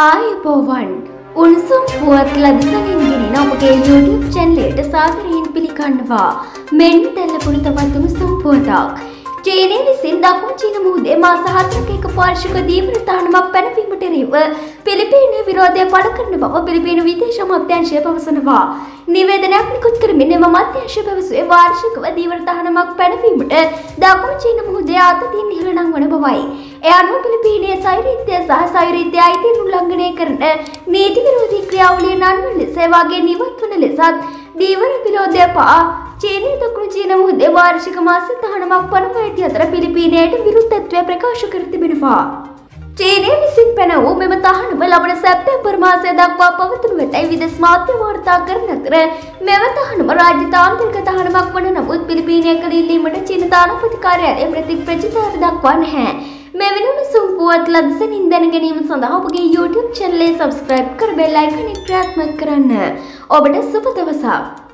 ආයුබෝවන් උණුසුම් පුවත් ලදසනින් ගෙනෙන ඔබගේ YouTube චැනලයට සාදරයෙන් පිළිගන්නවා මෙන්න දැල්ලපුරු තවත් උණුසුම් පුවතක් චීනය විසින් දකුණු චීන මුහුදේ මාස හතරක එක පාර්ශික දීවර තහනමක් පැනවීමට එරෙහිව පිලිපීනය විරෝධය පළ කරන බව පිලිපීන විදේශ අමාත්‍යාංශය පවසනවා. නිවේදනයක් නිකුත් කරමින් එම අමාත්‍යාංශය පැවසුවේ වාර්ෂිකව දීවර තහනමක් පැනවීමට දකුණු චීන මුහුදේ ආතතියෙන් ඉහළ නංවන බවයි. ඒ අනුව පිලිපීනයේ සෛරීත්‍ය සහ සෛරීත්‍ය අයිතීන් උල්ලංඝනය කරන නීති විරෝධී ක්‍රියාවලිය නන්වන ලෙස ඒ වගේ නිවත් වන ලෙසත් දීවර විරෝධය පා චීනය දකුණු චීන මුහුදේ වාර්ෂික මාස තහනමක් පනව ඇති අතර පිලිපීනයට විරුද්ධත්වය ප්‍රකාශ කර තිබෙනවා. චීනය විසින් පැන වූ මෙම තහනම ලබන සැප්තැම්බර් මාසය දක්වා පවතුනු වෙතැයි විදෙස් මාධ්‍ය වාර්තා කරන අතර මෙම තහනම රාජ්‍ය තාන්ත්‍රික තහනමක් වන නමුත් පිලිපීනය කළ ඉල්ලීමට චීන තානාපති කාර්යාලය ප්‍රති ප්‍රතිචාර දක්වා නැහැ. මෙවැනි උණුසුම් පුවත් ලදසනින් දැන ගැනීම සඳහා ඔබගේ YouTube චැනලේ සබස්ක්‍රයිබ් කර බෙල් අයිකන් එක ක්‍රියාත්මක කරන්න. ඔබට සුබ දවසක්.